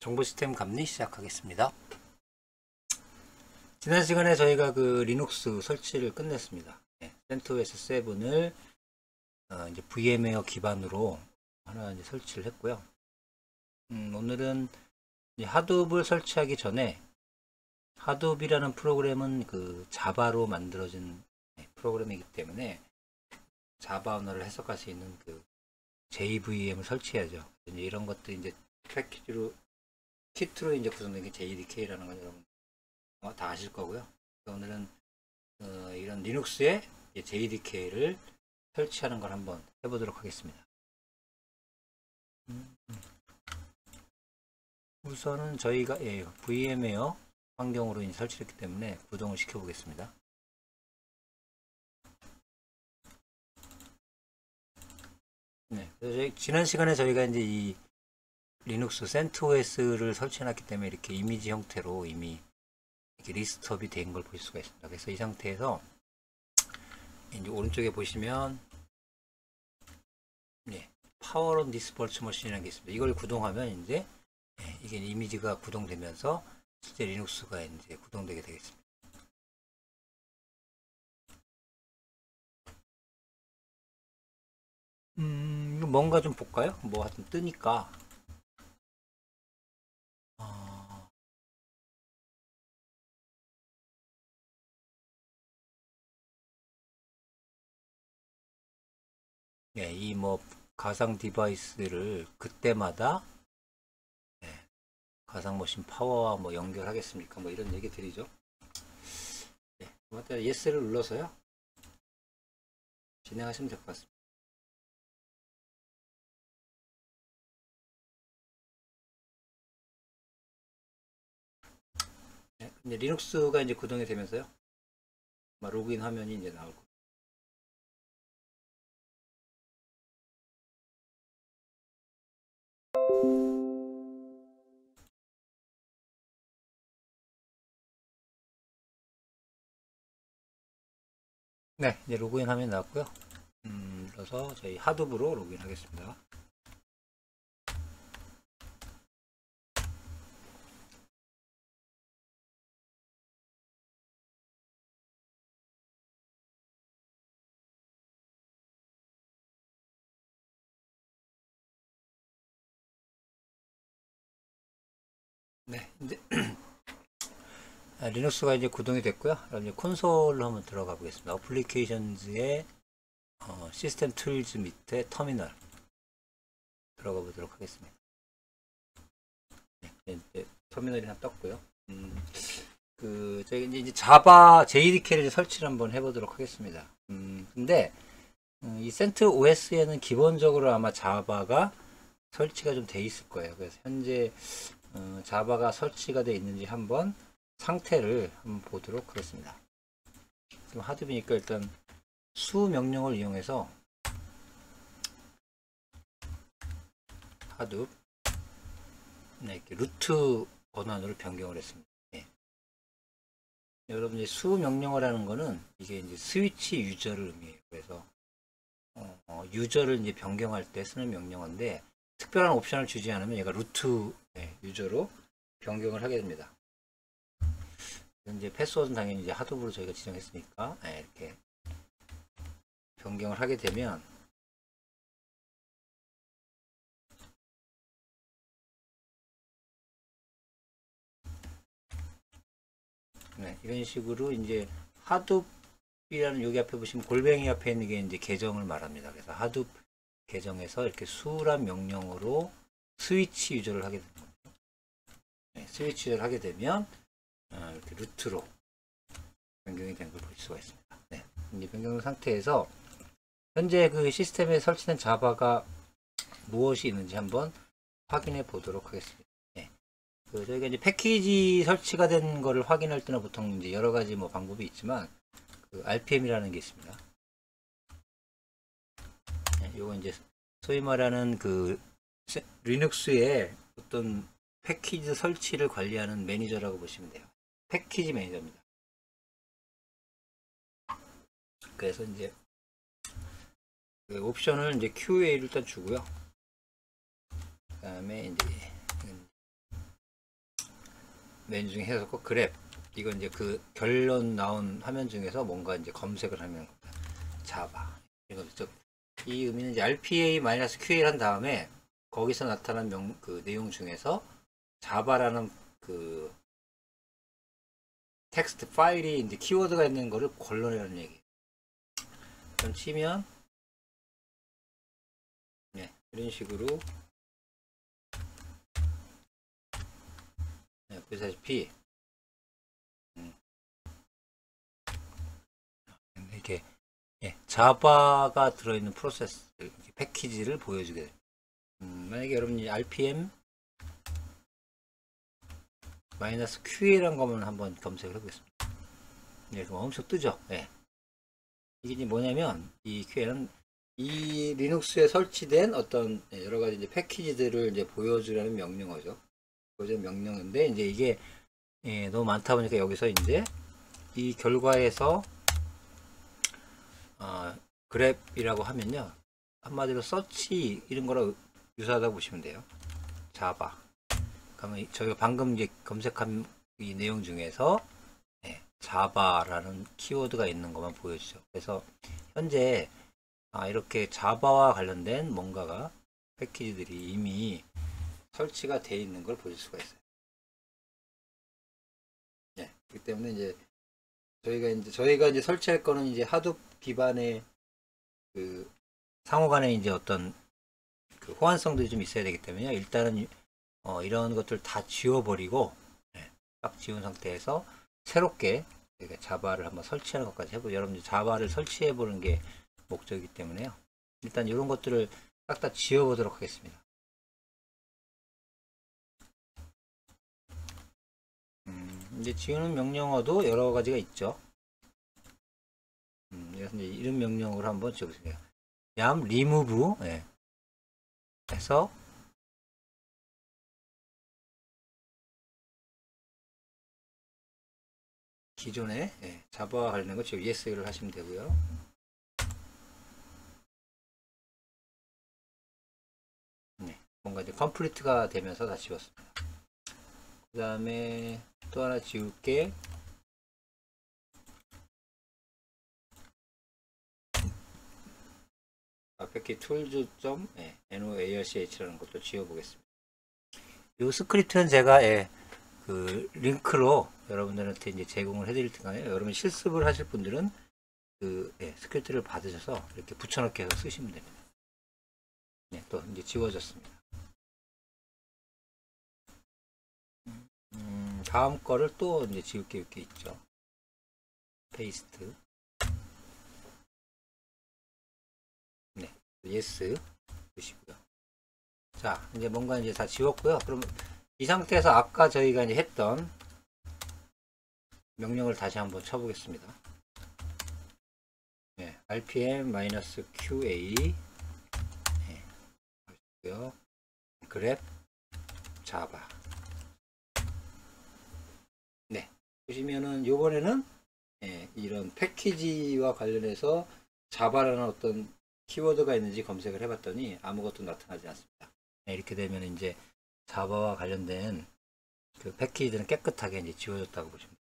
정보 시스템 감리 시작하겠습니다. 지난 시간에 저희가 그 리눅스 설치를 끝냈습니다. 네, CentOS 7을 어, 이제 VMware 기반으로 하나 이제 설치를 했고요. 음, 오늘은 Hadoop을 설치하기 전에 Hadoop이라는 프로그램은 그 자바로 만들어진 네, 프로그램이기 때문에 자바 언어를 해석할 수 있는 그 JVM을 설치해야죠. 이런 것들 이제 패키지로 키트로 이제 구성된 게 JDK라는 건 여러분 어, 다 아실 거고요. 오늘은 어, 이런 리눅스에 JDK를 설치하는 걸 한번 해보도록 하겠습니다. 음. 우선은 저희가 예, VM웨어 환경으로 이제 설치했기 때문에 구동을 시켜 보겠습니다. 네, 그래서 저희, 지난 시간에 저희가 이제 이 리눅스 CentOS를 설치해놨기 때문에 이렇게 이미지 형태로 이미 list up이 된 걸 볼 수가 있습니다. 그래서 이 상태에서 이제 오른쪽에 보시면 네, power on this virtual machine이라는 게 있습니다. 이걸 구동하면 이제 네, 이게 이미지가 구동되면서 실제 리눅스가 이제 구동되게 되겠습니다. 음, 뭔가 좀 볼까요? 뭐 하여튼 뜨니까 네, 이뭐 가상 device를 그때마다 네, 가상 machine 파워와 뭐 연결하겠습니까? 뭐 이런 얘기 드리죠. 네, 맞다. Yes를 눌러서요. 진행하시면 될 것 같습니다. 네, 이제 리눅스가 이제 구동이 되면서요. 로그인 화면이 이제 나올 거예요. 네, 이제 로그인 화면 나왔고요. 음, 눌러서 저희 하드브로 로그인 하겠습니다. 네, 이제 아, 리눅스가 이제 구동이 됐고요. 그럼 이제 콘솔로 한번 들어가 보겠습니다. Applications의 어, System Tools 밑에 터미널 들어가 보도록 하겠습니다. 네, 이제 터미널이 하나 떴고요. 음, 그 저희 이제, 이제 자바 JDK를 설치를 한번 해보도록 하겠습니다. 음, 근데 음, 이 CentOS에는 기본적으로 아마 자바가 설치가 좀 돼 있을 거예요. 그래서 현재 어, 자바가 설치가 되어 있는지 한번 상태를 한번 보도록 하겠습니다. 지금 하드비니까 일단 수 명령을 이용해서 하드 네, 루트 번호로 변경을 했습니다. 네. 여러분 이제 수 명령을 하는 거는 이게 이제 스위치 유저를 의미해요. 그래서 어, 어, 유저를 이제 변경할 때 쓰는 명령어인데 특별한 옵션을 주지 않으면 얘가 루트 네, 유저로 변경을 하게 됩니다. 이제 패스워드는 당연히 이제 하드브로 저희가 지정했으니까 네, 이렇게 변경을 하게 되면 네, 이런 식으로 이제 하둡이라는 여기 앞에 보시면 골뱅이 앞에 있는 게 이제 계정을 말합니다. 그래서 하둡 계정에서 이렇게 수란 명령으로 스위치 유저를 하게 됩니다. 네, 스위치 유저를 하게 되면 어, 이렇게 루트로 변경이 된 걸 볼 수가 있습니다. 네, 이제 변경 상태에서 현재 그 시스템에 설치된 자바가 무엇이 있는지 한번 확인해 보도록 하겠습니다. 네. 그 저희가 이제 패키지 설치가 된 거를 확인할 때는 보통 이제 여러 가지 뭐 방법이 있지만 그 RPM이라는 게 있습니다. 네, 요거 이제 소위 말하는 그 리눅스의 어떤 패키지 설치를 관리하는 매니저라고 보시면 돼요. 패키지 매니저입니다. 그래서 이제 그 옵션을 이제 QA를 일단 주고요. 그 다음에 이제 메뉴 중에 해서 grep 이건 이제 그 결론 나온 화면 중에서 뭔가 이제 검색을 하면 자바 이거 즉, 이 의미는 이제 rpm -qa를 한 다음에 거기서 나타난 명, 그 내용 중에서 자바라는 그 텍스트 파일이 이제 키워드가 있는 거를 걸러내는 얘기. 그럼 치면 네, 이런 식으로 네, 보시다시피 음, 이렇게 예, 자바가 들어있는 프로세스 패키지를 보여주게 됩니다. 음, 만약에 여러분이 RPM 마이너스 QA라는 것만 한번 검색을 해보겠습니다. 네, 그럼 엄청 뜨죠? 예. 이게 뭐냐면, 이 QA는 이 리눅스에 설치된 어떤 여러 가지 이제 패키지들을 이제 보여주라는 명령어죠. 보여주는 명령인데, 이제 이게 예, 너무 많다 보니까 여기서 이제 이 결과에서 어, 그랩이라고 하면요. 한마디로 서치 이런 거랑 유사하다고 보시면 돼요. 자바. 그러면 저희가 방금 이제 검색한 이 내용 중에서 네, 자바라는 키워드가 있는 것만 보여주죠. 그래서 현재 아, 이렇게 자바와 관련된 뭔가가 패키지들이 이미 설치가 되어 있는 걸 보실 수가 있어요. 네, 그렇기 때문에 이제 저희가 이제 저희가 이제 설치할 거는 이제 하둡 기반의 그 상호간에 이제 어떤 그 호환성들이 좀 있어야 되기 때문에 일단은 어, 이런 것들 다 지워버리고 네, 딱 지운 상태에서 새롭게 자바를 한번 설치하는 것까지 해보 여러분들 자바를 설치해 보는 게 목적이기 때문에요. 일단 이런 것들을 딱 다 지워 보도록 하겠습니다. 음, 이제 지우는 명령어도 여러 가지가 있죠. 음, 그래서 이제 이런 명령으로 한번 지워보세요. 얌 remove 예. 해서 기존에 예, 자바와 관련된 거 지금 ES를 하시면 되고요. 네, 뭔가 이제 컴플리트가 되면서 다 지웠습니다. 그 다음에 또 하나 지울 게 앞에 툴즈.noarch라는 예, 것도 지워보겠습니다. 이 스크립트는 제가 예, 그 링크로 여러분들한테 이제 제공을 해드릴 테니까요. 여러분 실습을 하실 분들은 그 예, 스크립트를 받으셔서 이렇게 붙여넣기 해서 쓰시면 됩니다. 네, 또 이제 지워졌습니다. 음, 다음 거를 또 이제 지울 게 이렇게 있죠. Paste. 네, Yes 보시고요. 자, 이제 뭔가 이제 다 지웠고요. 그럼 이 상태에서 아까 저희가 이제 했던 명령을 다시 한번 쳐보겠습니다. 네, rpm -qa 네. grep 자바 네, 보시면은 요번에는 네, 이런 패키지와 관련해서 자바라는 어떤 키워드가 있는지 검색을 해봤더니 아무것도 나타나지 않습니다. 네, 이렇게 되면 이제 자바와 관련된 그 패키지들은 깨끗하게 이제 지워졌다고 보시면